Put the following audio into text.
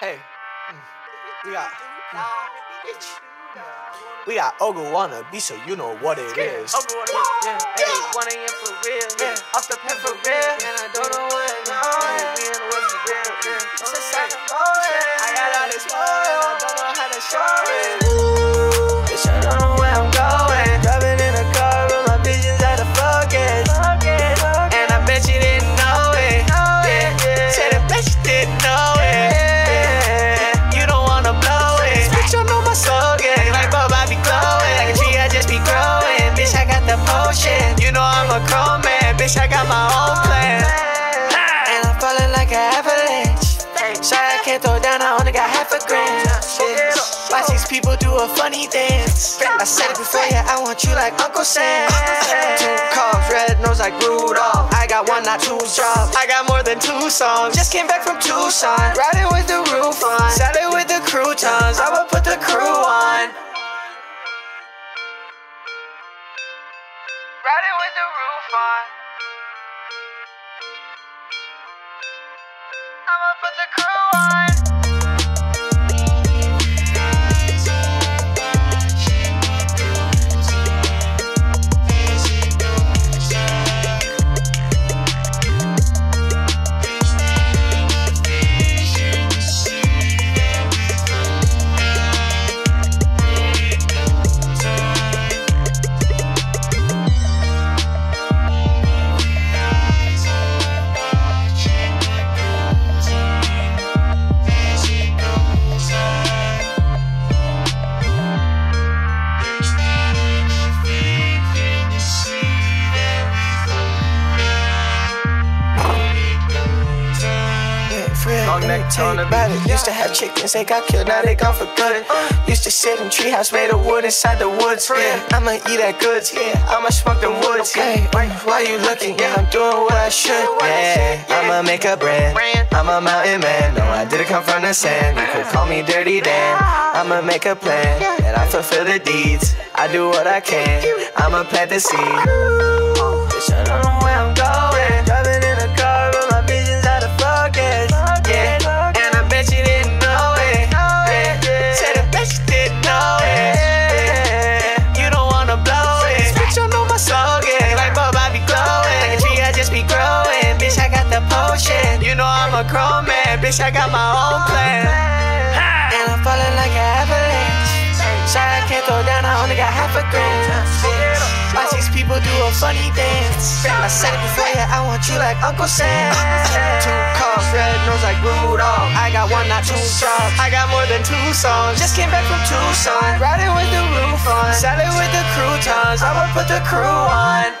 Hey, mm. we got, mm. we got Oghu wanna be, so you know what it is. Oghu wanna yeah, hey, wanna in for real, yeah, off the pen for real, and I don't know what it is, me and what's real, yeah. It's a second I got all this oil, I don't know how to show it. Watch these people do a funny dance. I said it before, yeah, I want you like Uncle Sam. Two cars, red nose like Rudolph. I got one, not two jobs. I got more than two songs. Just came back from Tucson. Riding with the roof on. Salad with the croutons. I will put the crew on. Riding with the roof on. I'ma put the crew on. Real, Long neck tell you about it. Used to have chickens, they got killed, now they gone for good. Uh. Used to sit in treehouse made of wood inside the woods. Yeah, I'ma eat that goods. Yeah, I'ma smoke them woods. Yeah, um, why you looking? Yeah, I'm doing what I should. Yeah, I'ma make a brand. I'm a mountain man. No, I didn't come from the sand. You could call me Dirty Dan. I'ma make a plan and I fulfill the deeds. I do what I can. I'ma plant the seed. A grown man. Bitch, I got my own plan. And I'm falling like an avalanche. Sorry, I can't throw down. I only got half a grand. Watch these people do a funny dance. I said it before, yeah, I want you like Uncle Sam. Two cars, red nose like Rudolph. I got one, not two jobs. I got more than two songs. Just came back from Tucson. Riding with the roof on. Salad with the croutons. I will put the crew on.